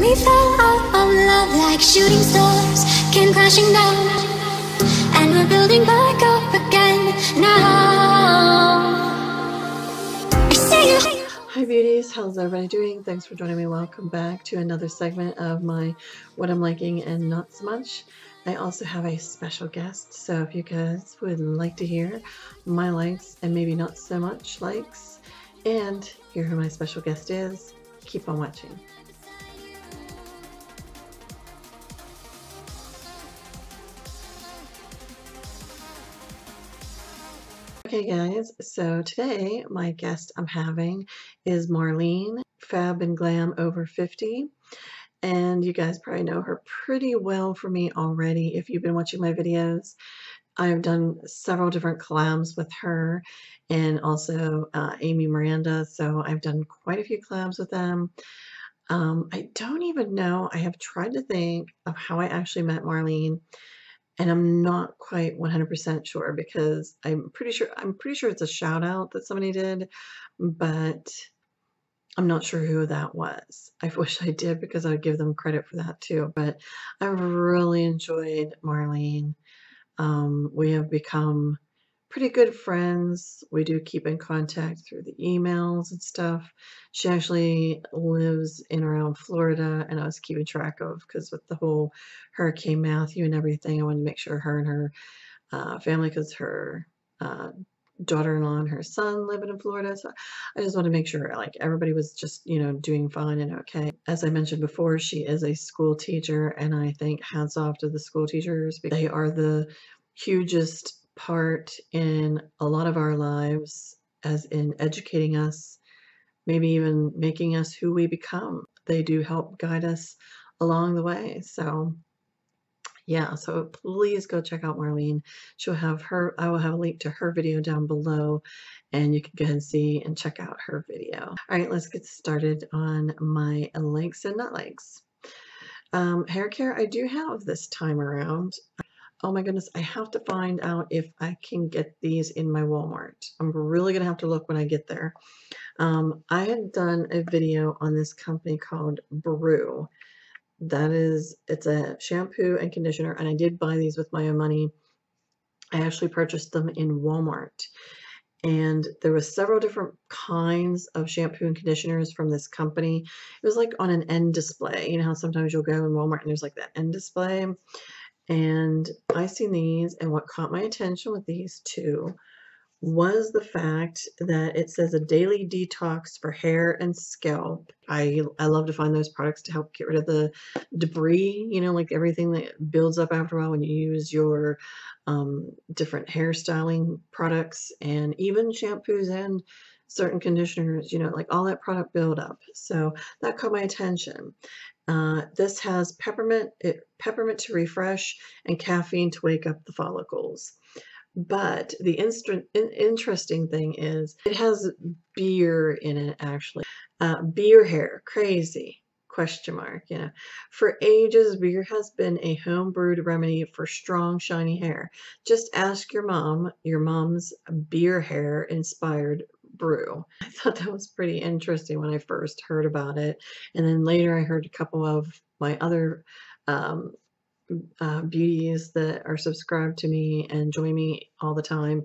We fell out of love like shooting stars came crashing down, and we're building back up again now. Hi beauties, how's everybody doing? Thanks for joining me. Welcome back to another segment of my what I'm liking and not so much. I also have a special guest, so if you guys would like to hear my likes and maybe not so much likes and hear who my special guest is, keep on watching. Okay guys, so today my guest I'm having is Marlene, Fab and Glam over 50. And you guys probably know her pretty well for me already if you've been watching my videos. I've done several different collabs with her and also uh, Amy Miranda, so I've done quite a few collabs with them. Um, I don't even know, I have tried to think of how I actually met Marlene and I'm not quite 100% sure because I'm pretty sure I'm pretty sure it's a shout out that somebody did, but I'm not sure who that was. I wish I did because I would give them credit for that too. But I really enjoyed Marlene. Um, we have become pretty good friends. We do keep in contact through the emails and stuff. She actually lives in around Florida, and I was keeping track of because with the whole Hurricane Matthew and everything, I wanted to make sure her and her uh, family, because her uh, daughter-in-law and her son live in Florida. So I just want to make sure like everybody was just, you know, doing fine and okay. As I mentioned before, she is a school teacher and I think hats off to the school teachers. They are the hugest part in a lot of our lives as in educating us, maybe even making us who we become. They do help guide us along the way. So yeah, so please go check out Marlene. She'll have her, I will have a link to her video down below and you can go and see and check out her video. All right, let's get started on my likes and not likes. Um, hair care I do have this time around. Oh my goodness, I have to find out if I can get these in my Walmart. I'm really going to have to look when I get there. Um, I had done a video on this company called Broo. That is, it's a shampoo and conditioner, and I did buy these with my own money. I actually purchased them in Walmart. And there was several different kinds of shampoo and conditioners from this company. It was like on an end display. You know how sometimes you'll go in Walmart and there's like that end display? And I seen these, and what caught my attention with these two was the fact that it says a daily detox for hair and scalp. I, I love to find those products to help get rid of the debris, you know, like everything that builds up after a while when you use your um, different hairstyling products and even shampoos and certain conditioners, you know, like all that product buildup. So that caught my attention. Uh, this has peppermint, it, peppermint to refresh and caffeine to wake up the follicles. But the in interesting thing is it has beer in it actually. Uh, beer hair, crazy question mark you know for ages beer has been a home brewed remedy for strong shiny hair just ask your mom your mom's beer hair inspired brew. I thought that was pretty interesting when I first heard about it. And then later I heard a couple of my other um, uh, beauties that are subscribed to me and join me all the time.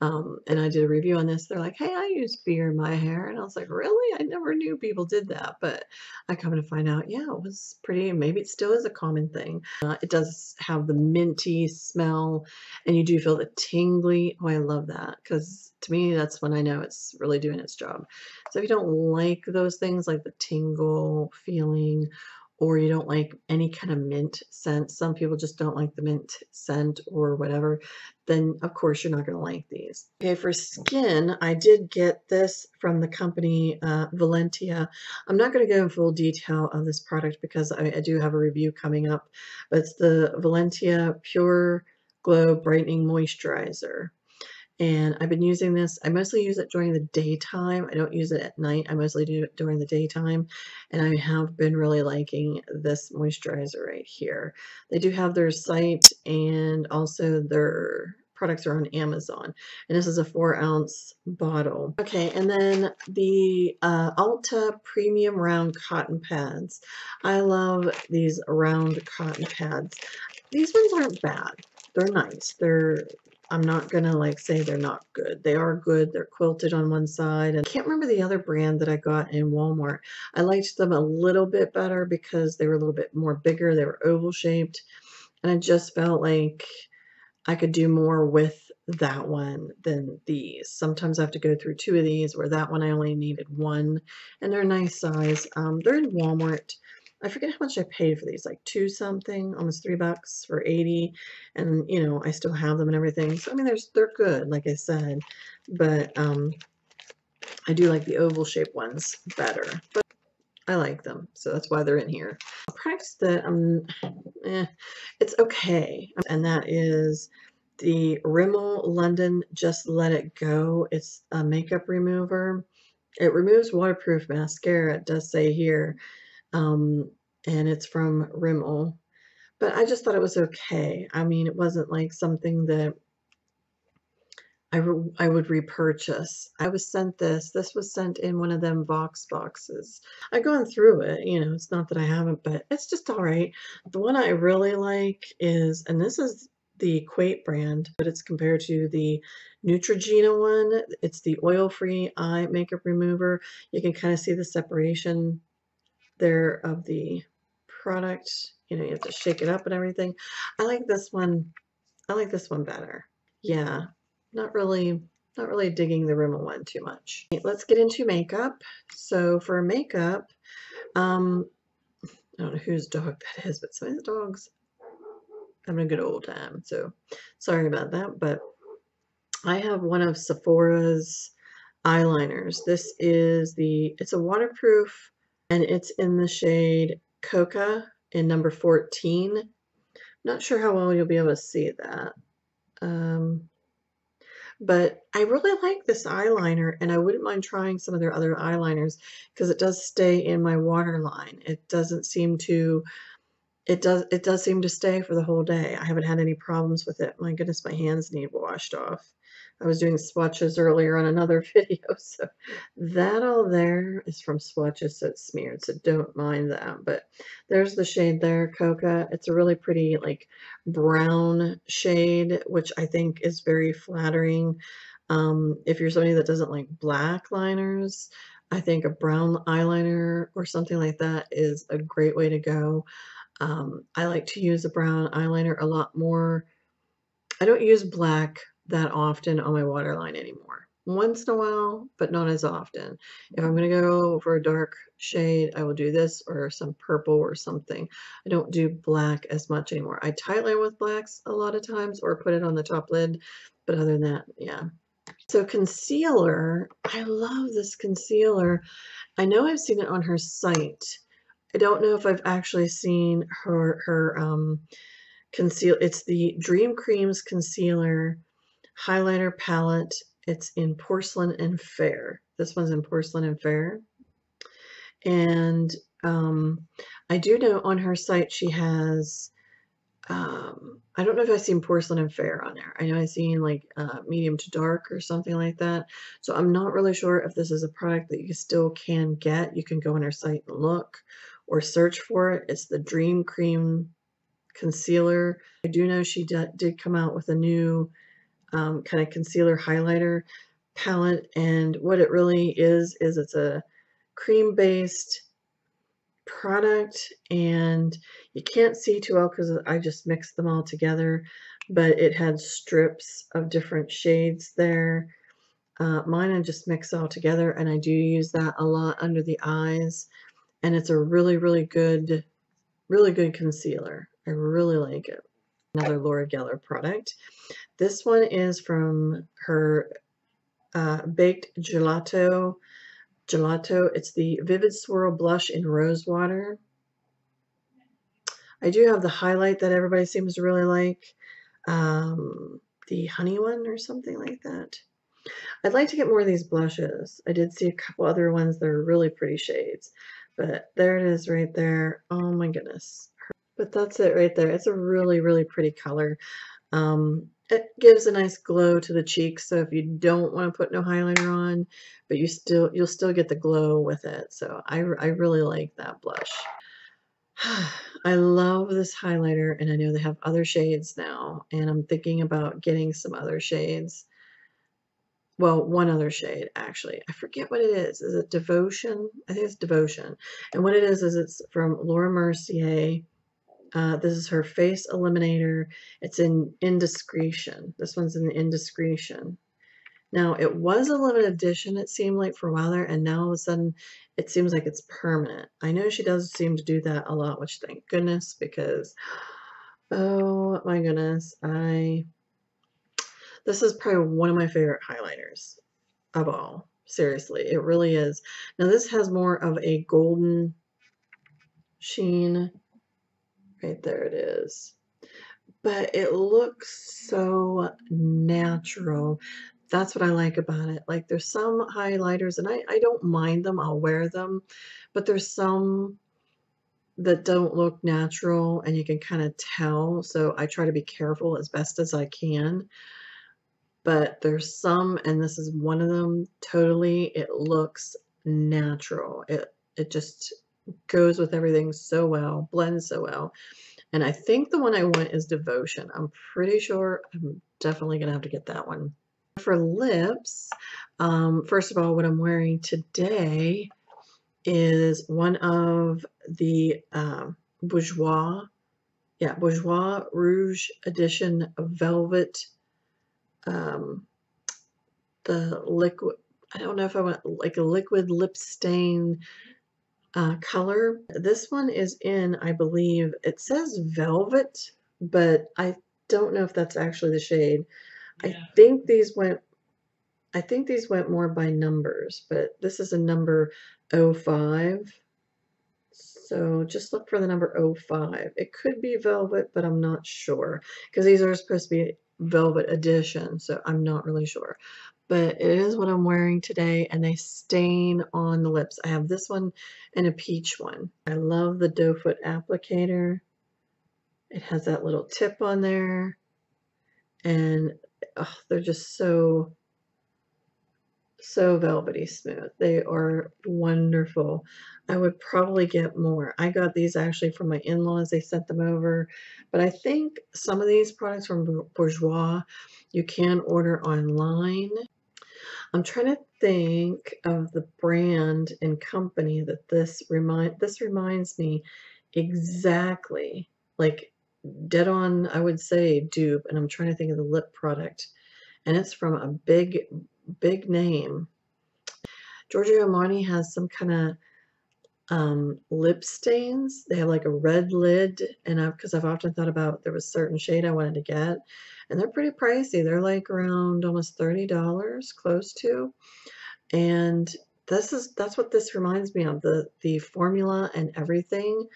Um, and I did a review on this. They're like, hey, I use beer in my hair. And I was like, really? I never knew people did that. But I come to find out, yeah, it was pretty, maybe it still is a common thing. Uh, it does have the minty smell and you do feel the tingly. Oh, I love that because to me, that's when I know it's really doing its job. So if you don't like those things like the tingle feeling or you don't like any kind of mint scent, some people just don't like the mint scent or whatever, then of course you're not going to like these. Okay, for skin, I did get this from the company uh, Valentia. I'm not going to go in full detail of this product because I, I do have a review coming up, but it's the Valentia Pure Glow Brightening Moisturizer and I've been using this. I mostly use it during the daytime. I don't use it at night. I mostly do it during the daytime. And I have been really liking this moisturizer right here. They do have their site and also their products are on Amazon. And this is a four ounce bottle. Okay, and then the uh, Ulta Premium Round Cotton Pads. I love these round cotton pads. These ones aren't bad. They're nice. They're I'm not gonna like say they're not good. They are good. They're quilted on one side. And I can't remember the other brand that I got in Walmart. I liked them a little bit better because they were a little bit more bigger. They were oval shaped. And I just felt like I could do more with that one than these. Sometimes I have to go through two of these where that one I only needed one. And they're a nice size. Um, they're in Walmart. I forget how much I paid for these, like two something, almost three bucks for 80. And, you know, I still have them and everything. So, I mean, there's, they're good, like I said. But um, I do like the oval shaped ones better. But I like them, so that's why they're in here. A product that I'm, eh, it's okay. And that is the Rimmel London Just Let It Go. It's a makeup remover. It removes waterproof mascara, it does say here um, and it's from Rimmel. But I just thought it was okay. I mean, it wasn't like something that I, I would repurchase. I was sent this. This was sent in one of them Vox boxes. I've gone through it. You know, it's not that I haven't, but it's just all right. The one I really like is, and this is the Equate brand, but it's compared to the Neutrogena one. It's the oil-free eye makeup remover. You can kind of see the separation there of the product. You know, you have to shake it up and everything. I like this one. I like this one better. Yeah, not really, not really digging the Rimmel one too much. Let's get into makeup. So for makeup, um, I don't know whose dog that is, but some of the dogs having a good old time. So sorry about that, but I have one of Sephora's eyeliners. This is the, it's a waterproof and it's in the shade Cocoa in number 14. Not sure how well you'll be able to see that. Um, but I really like this eyeliner and I wouldn't mind trying some of their other eyeliners because it does stay in my waterline. It doesn't seem to it does it does seem to stay for the whole day. I haven't had any problems with it. My goodness, my hands need washed off. I was doing swatches earlier on another video, so that all there is from swatches, so it's smeared, so don't mind that. But there's the shade there, Cocoa. It's a really pretty, like, brown shade, which I think is very flattering. Um, if you're somebody that doesn't like black liners, I think a brown eyeliner or something like that is a great way to go. Um, I like to use a brown eyeliner a lot more. I don't use black that often on my waterline anymore. Once in a while, but not as often. If I'm going to go for a dark shade, I will do this or some purple or something. I don't do black as much anymore. I tightline with blacks a lot of times or put it on the top lid, but other than that, yeah. So concealer, I love this concealer. I know I've seen it on her site. I don't know if I've actually seen her her um, conceal. It's the Dream Creams concealer highlighter palette. It's in Porcelain and Fair. This one's in Porcelain and Fair. And um, I do know on her site she has, um, I don't know if I've seen Porcelain and Fair on there. I know I've seen like uh, medium to dark or something like that. So I'm not really sure if this is a product that you still can get. You can go on her site and look or search for it. It's the Dream Cream Concealer. I do know she did come out with a new um, kind of concealer highlighter palette and what it really is is it's a cream based product and you can't see too well because I just mixed them all together but it had strips of different shades there uh, mine I just mix all together and I do use that a lot under the eyes and it's a really really good really good concealer I really like it another Laura Geller product. This one is from her uh, Baked Gelato. Gelato. It's the Vivid Swirl Blush in Rose Water. I do have the highlight that everybody seems to really like. Um, the honey one or something like that. I'd like to get more of these blushes. I did see a couple other ones that are really pretty shades. But there it is right there. Oh my goodness. But that's it right there. It's a really, really pretty color. Um, it gives a nice glow to the cheeks. So if you don't want to put no highlighter on, but you still you'll still get the glow with it. So I, I really like that blush. I love this highlighter and I know they have other shades now and I'm thinking about getting some other shades. Well, one other shade actually. I forget what it is. Is it Devotion? I think it's Devotion. And what it is is it's from Laura Mercier uh, this is her face illuminator. It's in indiscretion. This one's in indiscretion. Now, it was a limited edition, it seemed like, for a while there, and now all of a sudden it seems like it's permanent. I know she does seem to do that a lot, which thank goodness, because, oh my goodness, I, this is probably one of my favorite highlighters of all. Seriously, it really is. Now, this has more of a golden sheen Right there it is. But it looks so natural. That's what I like about it. Like there's some highlighters, and I, I don't mind them. I'll wear them. But there's some that don't look natural and you can kind of tell. So I try to be careful as best as I can. But there's some, and this is one of them, totally, it looks natural. It, it just goes with everything so well, blends so well. And I think the one I want is Devotion. I'm pretty sure I'm definitely going to have to get that one. For lips, um, first of all, what I'm wearing today is one of the um, Bourjois, yeah, Bourjois Rouge Edition Velvet, um, the liquid, I don't know if I want like a liquid lip stain uh, color. This one is in, I believe, it says Velvet, but I don't know if that's actually the shade. Yeah. I think these went, I think these went more by numbers, but this is a number 05. So just look for the number 05. It could be Velvet, but I'm not sure because these are supposed to be Velvet Edition, so I'm not really sure but it is what I'm wearing today and they stain on the lips. I have this one and a peach one. I love the doe foot applicator. It has that little tip on there and oh, they're just so so velvety smooth. They are wonderful. I would probably get more. I got these actually from my in-laws. They sent them over. But I think some of these products from Bourjois you can order online. I'm trying to think of the brand and company that this remind this reminds me exactly like dead on I would say dupe and I'm trying to think of the lip product and it's from a big big name Giorgio Armani has some kind of um, lip stains. They have like a red lid, and because I've, I've often thought about there was certain shade I wanted to get, and they're pretty pricey. They're like around almost thirty dollars, close to, and this is that's what this reminds me of the the formula and everything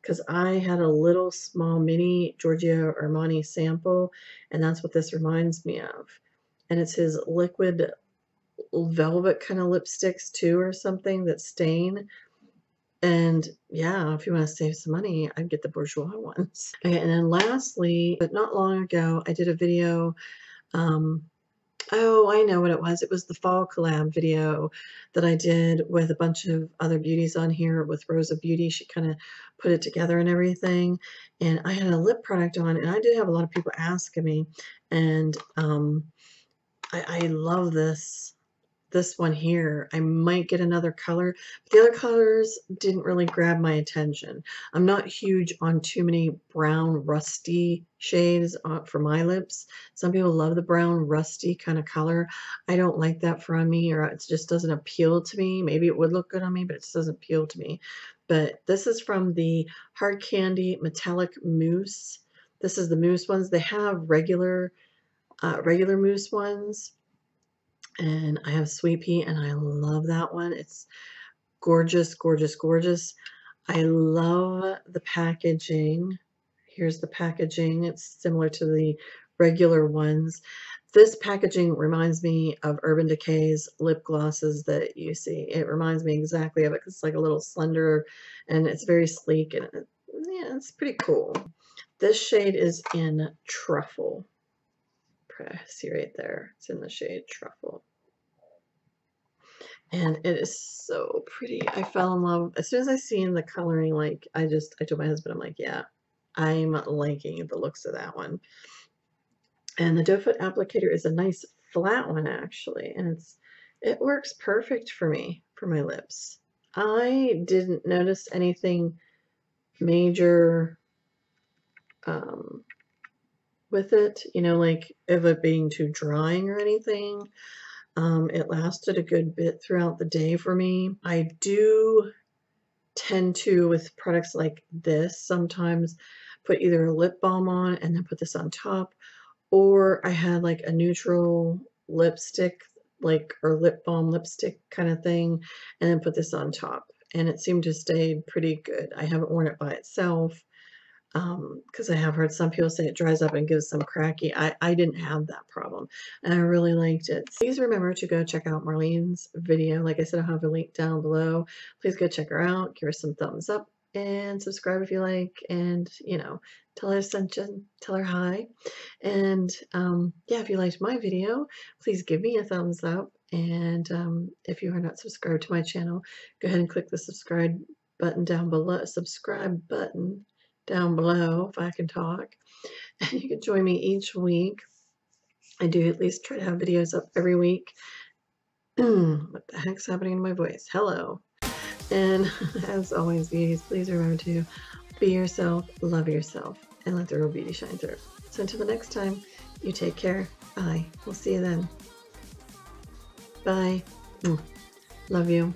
because I had a little small mini Giorgio Armani sample and that's what this reminds me of and it's his liquid velvet kind of lipsticks too or something that stain and yeah, if you want to save some money, I'd get the Bourjois ones. Okay, and then lastly, but not long ago, I did a video. Um, oh, I know what it was. It was the fall collab video that I did with a bunch of other beauties on here with Rosa Beauty. She kind of put it together and everything. And I had a lip product on, and I did have a lot of people asking me. And um, I, I love this this one here. I might get another color. But the other colors didn't really grab my attention. I'm not huge on too many brown rusty shades uh, for my lips. Some people love the brown rusty kind of color. I don't like that for me or it just doesn't appeal to me. Maybe it would look good on me, but it just doesn't appeal to me. But this is from the Hard Candy Metallic Mousse. This is the mousse ones. They have regular uh, regular mousse ones and I have Sweet Pea and I love that one. It's gorgeous, gorgeous, gorgeous. I love the packaging. Here's the packaging. It's similar to the regular ones. This packaging reminds me of Urban Decay's lip glosses that you see. It reminds me exactly of it because it's like a little slender and it's very sleek and yeah, it's pretty cool. This shade is in Truffle See right there. It's in the shade Truffle. And it is so pretty. I fell in love. As soon as I seen the coloring, like, I just, I told my husband, I'm like, yeah, I'm liking the looks of that one. And the doe foot applicator is a nice flat one, actually. And it's, it works perfect for me, for my lips. I didn't notice anything major um, with it, you know, like of it being too drying or anything. Um, it lasted a good bit throughout the day for me. I do tend to, with products like this, sometimes put either a lip balm on and then put this on top, or I had like a neutral lipstick, like, or lip balm lipstick kind of thing, and then put this on top. And it seemed to stay pretty good. I haven't worn it by itself because um, I have heard some people say it dries up and gives some cracky. I, I didn't have that problem and I really liked it. Please remember to go check out Marlene's video. Like I said, I'll have a link down below. Please go check her out. Give her some thumbs up and subscribe if you like and you know tell her sent you, tell her hi and um, yeah if you liked my video please give me a thumbs up and um, if you are not subscribed to my channel go ahead and click the subscribe button down below subscribe button down below if I can talk. And you can join me each week. I do at least try to have videos up every week. what the heck's happening in my voice? Hello. And as always, beauties, please remember to be yourself, love yourself, and let the real beauty shine through. So until the next time, you take care. Bye. We'll see you then. Bye. Love you.